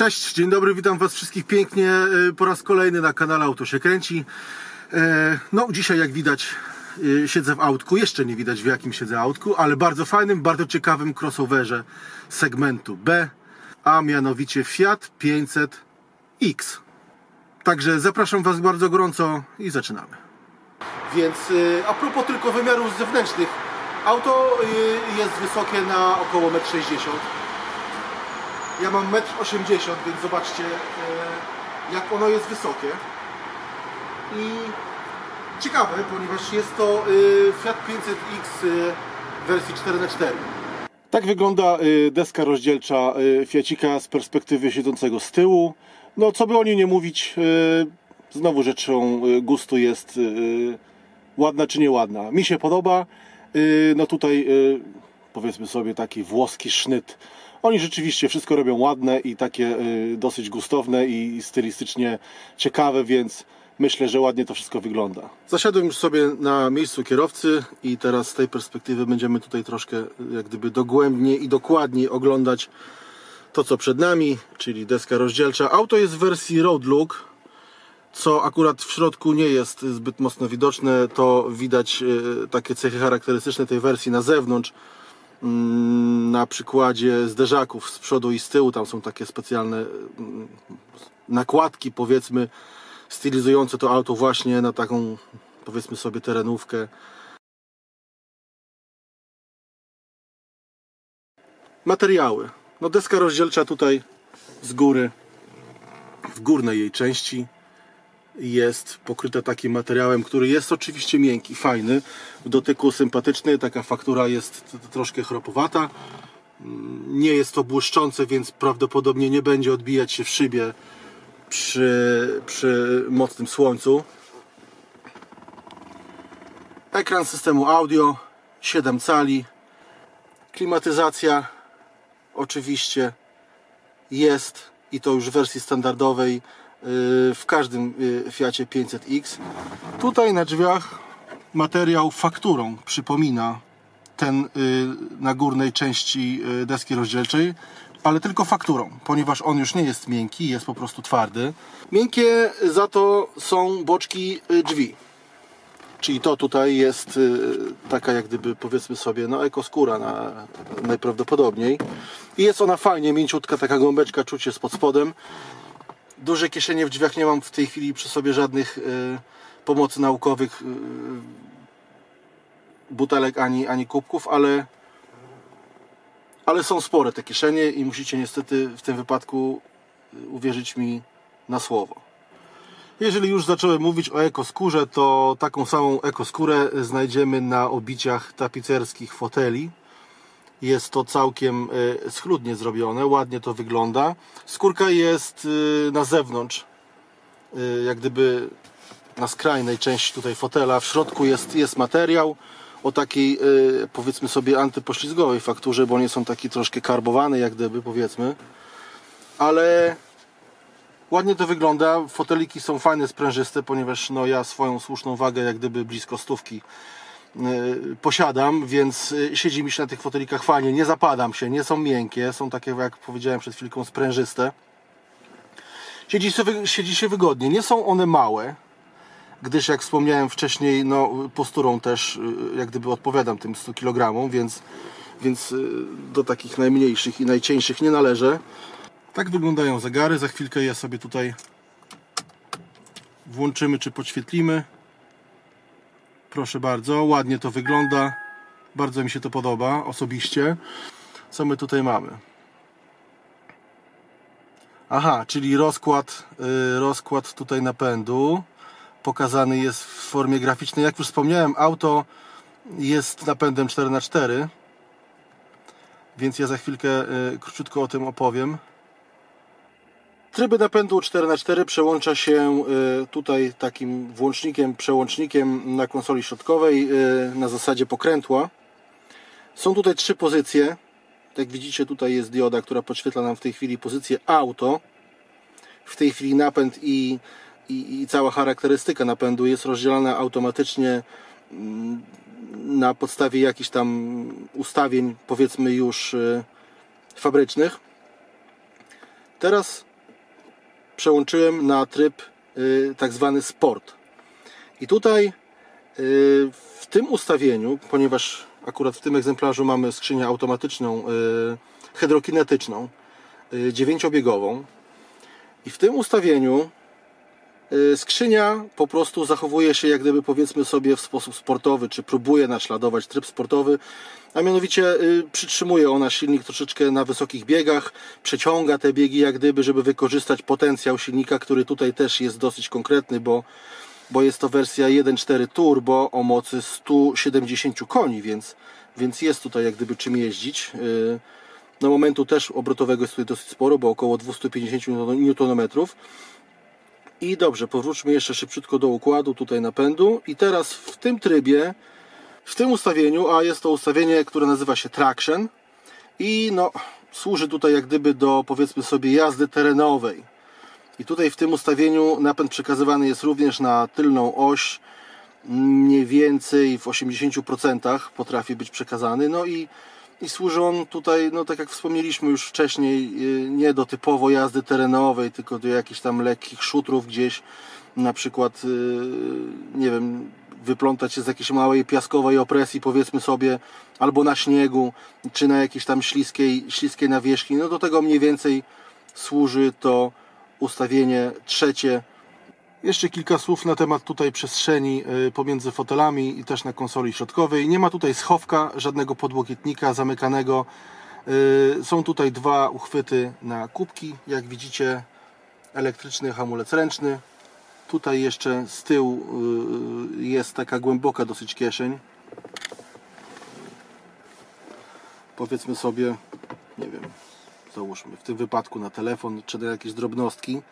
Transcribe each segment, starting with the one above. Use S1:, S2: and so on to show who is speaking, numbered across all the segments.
S1: Cześć, dzień dobry, witam Was wszystkich pięknie e, po raz kolejny na kanale Auto się kręci. E, No, dzisiaj jak widać e, siedzę w autku, jeszcze nie widać w jakim siedzę autku, ale bardzo fajnym, bardzo ciekawym crossoverze segmentu B, a mianowicie Fiat 500X. Także zapraszam Was bardzo gorąco i zaczynamy. Więc a propos tylko wymiarów zewnętrznych, auto jest wysokie na około 1,60 m. Ja mam 1,80 m, więc zobaczcie e, jak ono jest wysokie. I ciekawe, ponieważ jest to e, Fiat 500X e, wersji 4x4. Tak wygląda deska rozdzielcza Fiacika z perspektywy siedzącego z tyłu. No co by o niej nie mówić, znowu rzeczą gustu jest ładna czy nieładna. Mi się podoba. No tutaj powiedzmy sobie taki włoski sznyt. Oni rzeczywiście wszystko robią ładne i takie y, dosyć gustowne i stylistycznie ciekawe, więc myślę, że ładnie to wszystko wygląda. Zasiadłem już sobie na miejscu kierowcy i teraz z tej perspektywy będziemy tutaj troszkę y, jak gdyby dogłębnie i dokładniej oglądać to, co przed nami, czyli deska rozdzielcza. Auto jest w wersji Road Look, co akurat w środku nie jest zbyt mocno widoczne. To widać y, takie cechy charakterystyczne tej wersji na zewnątrz na przykładzie zderzaków z przodu i z tyłu. Tam są takie specjalne mm, nakładki, powiedzmy, stylizujące to auto właśnie na taką, powiedzmy sobie, terenówkę. Materiały. No deska rozdzielcza tutaj z góry, w górnej jej części jest pokryta takim materiałem, który jest oczywiście miękki, fajny, w dotyku sympatyczny, taka faktura jest troszkę chropowata. Mm, Nie jest to błyszczące, więc prawdopodobnie nie będzie odbijać się w szybie przy, przy mocnym słońcu. Ekran systemu audio 7 cali. Klimatyzacja oczywiście jest i to już w wersji standardowej w każdym yy, Fiacie 500X. Tutaj na drzwiach materiał fakturą przypomina ten yy, na górnej części deski rozdzielczej, ale tylko fakturą, ponieważ on już nie jest miękki, jest po prostu twardy. Miękkie za to są boczki drzwi. Czyli to tutaj jest y, taka jak gdyby powiedzmy sobie no ekoskóra na, najprawdopodobniej. I jest ona fajnie, mięciutka, taka gąbeczka, czucie spod spodem. Duże kieszenie w drzwiach, nie mam w tej chwili przy sobie żadnych y, pomocy naukowych, y, butelek ani, ani kubków, ale, ale są spore te kieszenie i musicie niestety w tym wypadku y, uwierzyć mi na słowo. Jeżeli już zacząłem mówić o ekoskórze, to taką samą ekoskórę znajdziemy na obiciach tapicerskich foteli. Jest to całkiem e, schludnie zrobione, ładnie to wygląda. Skórka jest e, na zewnątrz, e, jak gdyby na skrajnej części tutaj fotela. W środku jest, jest materiał o takiej powiedzmy sobie antypoślizgowej fakturze, bo one są takie troszkę karbowane, jak gdyby powiedzmy. Ale Ładnie to wygląda. Foteliki są fajne, sprężyste, ponieważ no, ja swoją słuszną wagę, jak gdyby blisko stówki posiadam, więc yy, siedzi mi się na tych fotelikach fajnie. Nie zapadam się, nie są miękkie, są takie, jak powiedziałem przed chwilką, sprężyste. Siedzi się, siedzi się wygodnie. Nie są one małe, gdyż jak wspomniałem wcześniej, no, posturą też yy, jak gdyby odpowiadam tym 100 kg, więc, więc do takich najmniejszych i najcieńszych nie należę. Tak wyglądają zegary. Za chwilkę je sobie tutaj włączymy czy podświetlimy. Proszę bardzo, ładnie to wygląda. Bardzo mi się to podoba osobiście. Co my tutaj mamy? Aha, czyli rozkład, yy, rozkład tutaj napędu pokazany jest w formie graficznej. Jak już wspomniałem, auto jest napędem 4x4, więc ja za chwilkę yy, króciutko o tym opowiem. Tryby napędu 4x4 przełącza się y, tutaj takim włącznikiem, przełącznikiem na konsoli środkowej y, na zasadzie pokrętła. Są tutaj trzy pozycje. Jak widzicie, tutaj jest dioda, która podświetla nam w tej chwili pozycję auto. W tej chwili napęd i, i, i cała charakterystyka napędu jest rozdzielana automatycznie mm, na podstawie jakichś tam ustawień, powiedzmy już y, fabrycznych. Teraz przełączyłem na tryb y, tak zwany sport. I tutaj y, w tym ustawieniu, ponieważ akurat w tym egzemplarzu mamy skrzynię automatyczną, y, hydrokinetyczną, dziewięciobiegową i w tym ustawieniu skrzynia po prostu zachowuje się jak gdyby powiedzmy sobie w sposób sportowy, czy próbuje naśladować tryb sportowy, a mianowicie y, przytrzymuje ona silnik troszeczkę na wysokich biegach, przeciąga te biegi jak gdyby, żeby wykorzystać potencjał silnika, który tutaj też jest dosyć konkretny, bo, bo jest to wersja 1.4 turbo o mocy 170 koni, więc, więc jest tutaj jak gdyby czym jeździć. Y, No momentu też obrotowego jest tutaj dosyć sporo, bo około 250 Nm. I dobrze, powróćmy jeszcze szybciutko do układu tutaj napędu. I teraz w tym trybie, w tym ustawieniu, a jest to ustawienie, które nazywa się Traction i no, służy tutaj jak gdyby do powiedzmy sobie jazdy terenowej. I tutaj w tym ustawieniu napęd przekazywany jest również na tylną oś, mniej więcej w 80% potrafi być przekazany. No i, i służy on tutaj, no tak jak wspomnieliśmy już wcześniej, yy, nie do typowo jazdy terenowej, tylko do jakichś tam lekkich szutrów gdzieś, na przykład, yy, nie wiem, wyplątać się z jakiejś małej piaskowej opresji, powiedzmy sobie, albo na śniegu, czy na jakiejś tam śliskiej, śliskiej nawierzchni. No do tego mniej więcej służy to ustawienie trzecie. Jeszcze kilka słów na temat tutaj przestrzeni y, pomiędzy fotelami i też na konsoli środkowej. Nie ma tutaj schowka, żadnego podłokietnika zamykanego. Y, Są tutaj dwa uchwyty na kubki. Jak widzicie, elektryczny hamulec ręczny. Tutaj jeszcze z tyłu y, jest taka głęboka dosyć kieszeń. Powiedzmy sobie, nie wiem, załóżmy w tym wypadku na telefon czy na jakieś drobnostki.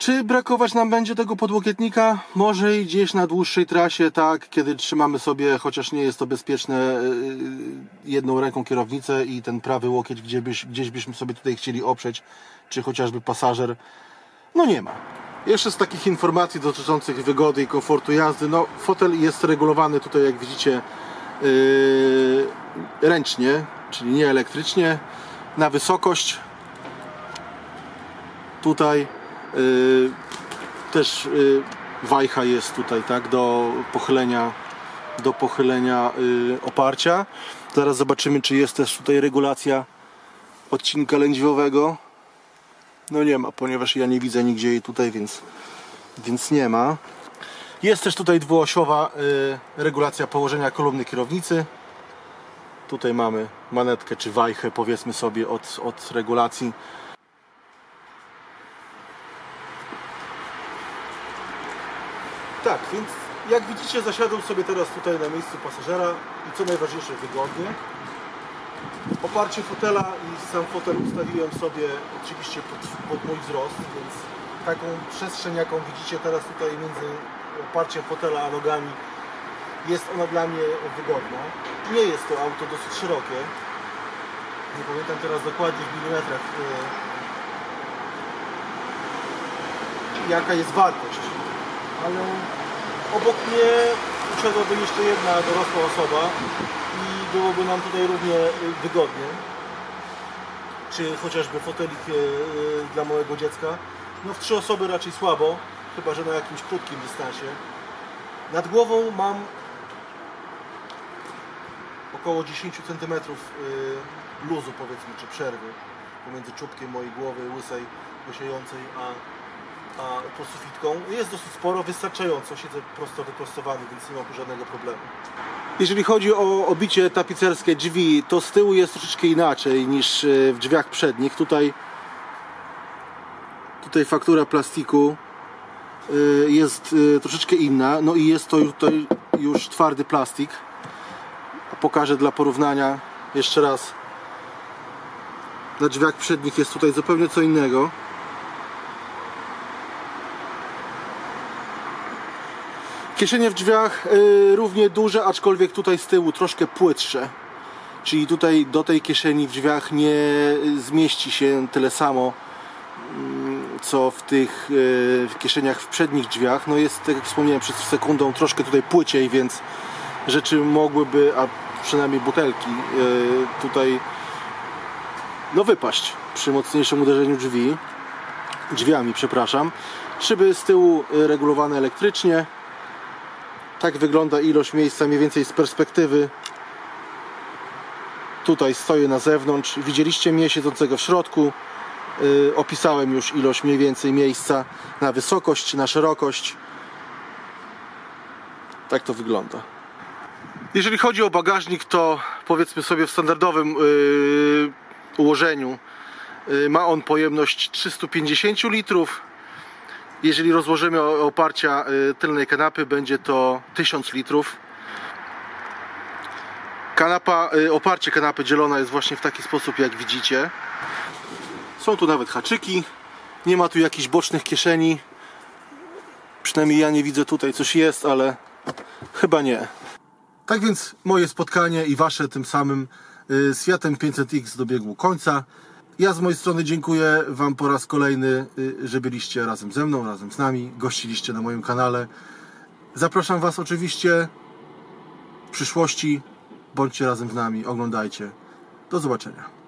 S1: Czy brakować nam będzie tego podłokietnika? Może i gdzieś na dłuższej trasie, tak, kiedy trzymamy sobie, chociaż nie jest to bezpieczne, yy, jedną ręką kierownicę i ten prawy łokieć gdzieś byśmy sobie tutaj chcieli oprzeć, czy chociażby pasażer. No nie ma. Jeszcze z takich informacji dotyczących wygody i komfortu jazdy, no fotel jest regulowany tutaj jak widzicie yy, ręcznie, czyli nie elektrycznie, na wysokość. Tutaj też yy, wajcha jest tutaj, tak, do pochylenia do pochylenia yy, oparcia. Zaraz zobaczymy, czy jest też tutaj regulacja odcinka lędźwiowego. No nie ma, ponieważ ja nie widzę nigdzie jej tutaj, więc, więc nie ma. Jest też tutaj dwuosiowa y, regulacja położenia kolumny kierownicy. Tutaj mamy manetkę czy wajchę, powiedzmy sobie, od, od regulacji. Tak, więc jak widzicie, zasiadłem sobie teraz tutaj na miejscu pasażera i co najważniejsze, wygodnie. Oparcie fotela i sam fotel ustawiłem sobie oczywiście pod, pod mój wzrost, więc taką przestrzeń, jaką widzicie teraz tutaj między oparciem fotela a nogami, jest ona dla mnie wygodna. Nie jest to auto dosyć szerokie. Nie pamiętam teraz dokładnie w milimetrach, e, jaka jest wartość, ale obok mnie usiadłaby jeszcze jedna dorosła osoba i byłoby nam tutaj równie y, wygodnie. Czy chociażby fotelik y, y, dla małego dziecka. No w trzy osoby raczej słabo, chyba że na jakimś krótkim dystansie. Nad głową mam około 10 cm luzu powiedzmy, czy przerwy pomiędzy czubkiem mojej głowy łysej, łysiejącej, a, a sufitką. Jest dosyć sporo, wystarczająco, siedzę prosto wyprostowany, więc nie mam tu żadnego problemu. Jeżeli chodzi o obicie tapicerskie drzwi, to z tyłu jest troszeczkę inaczej niż e, w drzwiach przednich. Tutaj, tutaj faktura plastiku e, jest e, troszeczkę inna, no i jest to tutaj już twardy plastik. Pokażę dla porównania jeszcze raz. Na drzwiach przednich jest tutaj zupełnie co innego. Kieszenie w drzwiach y, równie duże, aczkolwiek tutaj z tyłu troszkę płytsze. Czyli tutaj do tej kieszeni w drzwiach nie zmieści się tyle samo mm, co w tych y, kieszeniach w przednich drzwiach. No jest, tak jak wspomniałem przed sekundą, troszkę tutaj płyciej, więc rzeczy mogłyby, a przynajmniej butelki y, tutaj no wypaść przy mocniejszym uderzeniu drzwi. drzwiami, przepraszam. Szyby z tyłu y, regulowane elektrycznie. Tak wygląda ilość miejsca mniej więcej z perspektywy. Tutaj stoję na zewnątrz. Widzieliście mnie siedzącego w środku. Y, Opisałem już ilość mniej więcej miejsca na wysokość, na szerokość. Tak to wygląda. Jeżeli chodzi o bagażnik, to powiedzmy sobie w standardowym yy, ułożeniu yy, ma on pojemność 350 litrów. Jeżeli rozłożymy oparcia yy, tylnej kanapy, będzie to 1000 litrów. Kanapa, yy, oparcie kanapy dzielona jest właśnie w taki sposób, jak widzicie. Są tu nawet haczyki. Nie ma tu jakichś bocznych kieszeni. Przynajmniej ja nie widzę tutaj coś jest, ale chyba nie. Tak więc moje spotkanie i wasze tym samym y, z Fiatem 500X dobiegło końca. Ja z mojej strony dziękuję wam po raz kolejny, y, że byliście razem ze mną, razem z nami, gościliście na moim kanale. Zapraszam was oczywiście w przyszłości. Bądźcie razem z nami, oglądajcie. Do zobaczenia.